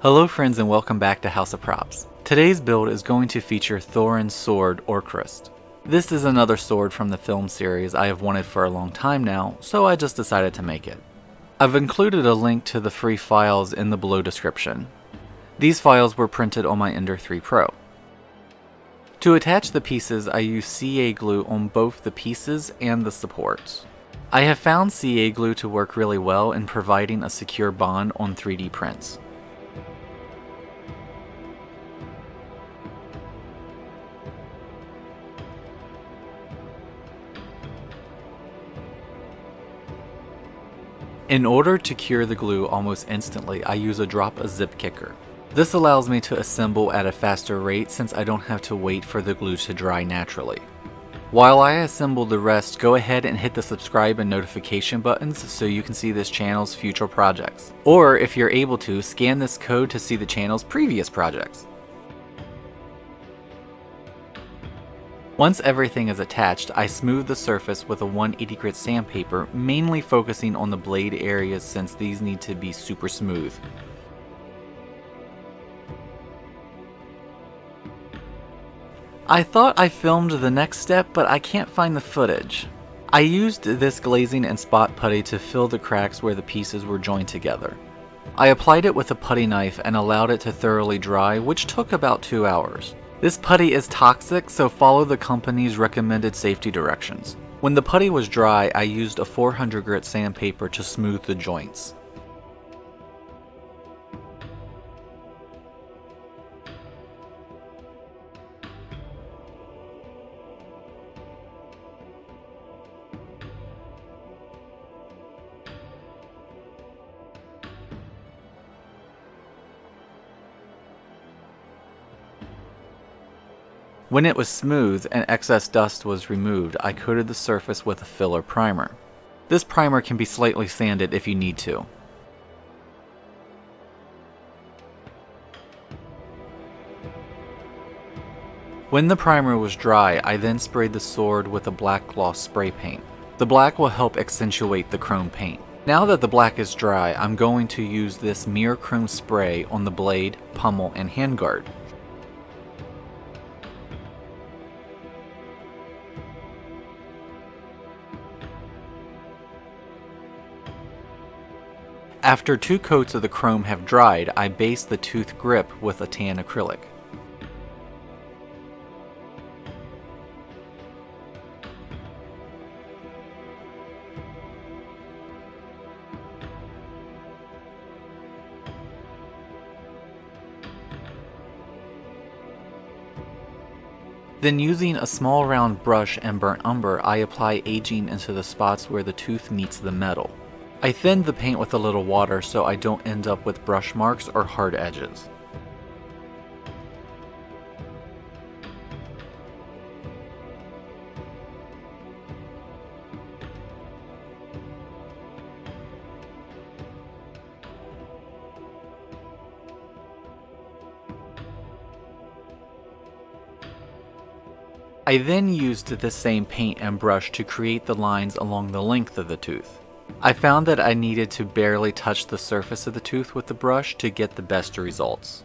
Hello friends and welcome back to Haas of Props. Today's build is going to feature Thorin's sword Orcrist. This is another sword from the film series I have wanted for a long time now, so I just decided to make it. I've included a link to the free files in the below description. These files were printed on my Ender 3 Pro. To attach the pieces, I use CA glue on both the pieces and the supports. I have found CA glue to work really well in providing a secure bond on 3D prints. In order to cure the glue almost instantly, I use a drop of zip kicker. This allows me to assemble at a faster rate since I don't have to wait for the glue to dry naturally. While I assemble the rest, go ahead and hit the subscribe and notification buttons so you can see this channel's future projects. Or if you're able to, scan this code to see the channel's previous projects. Once everything is attached, I smooth the surface with a 180 grit sandpaper, mainly focusing on the blade areas since these need to be super smooth. I thought I filmed the next step, but I can't find the footage. I used this glazing and spot putty to fill the cracks where the pieces were joined together. I applied it with a putty knife and allowed it to thoroughly dry, which took about 2 hours. This putty is toxic, so follow the company's recommended safety directions. When the putty was dry, I used a 400 grit sandpaper to smooth the joints. When it was smooth and excess dust was removed, I coated the surface with a filler primer. This primer can be slightly sanded if you need to. When the primer was dry, I then sprayed the sword with a black gloss spray paint. The black will help accentuate the chrome paint. Now that the black is dry, I'm going to use this mirror chrome spray on the blade, pommel, and handguard. After two coats of the chrome have dried, I base the tooth grip with a tan acrylic. Then using a small round brush and burnt umber, I apply aging into the spots where the tooth meets the metal. I thinned the paint with a little water so I don't end up with brush marks or hard edges. I then used the same paint and brush to create the lines along the length of the tooth. I found that I needed to barely touch the surface of the tooth with the brush to get the best results.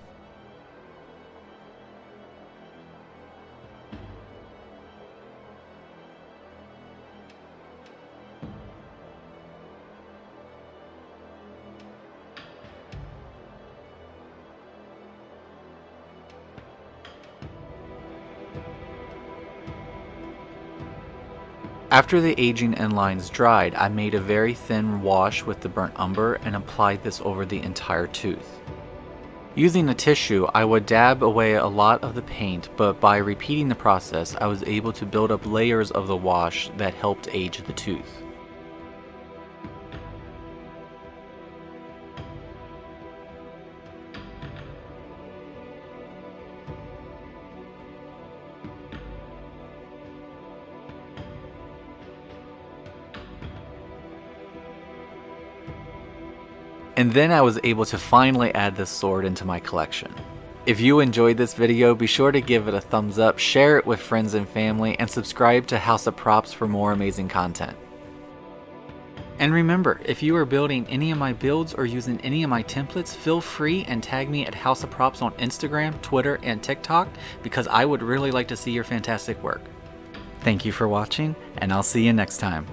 After the aging end lines dried, I made a very thin wash with the burnt umber and applied this over the entire tooth. Using a tissue, I would dab away a lot of the paint, but by repeating the process, I was able to build up layers of the wash that helped age the tooth. And then I was able to finally add this sword into my collection. If you enjoyed this video, be sure to give it a thumbs up, share it with friends and family, and subscribe to Haas of Props for more amazing content. And remember, if you are building any of my builds or using any of my templates, feel free and tag me at Haas of Props on Instagram, Twitter, and TikTok because I would really like to see your fantastic work. Thank you for watching, and I'll see you next time.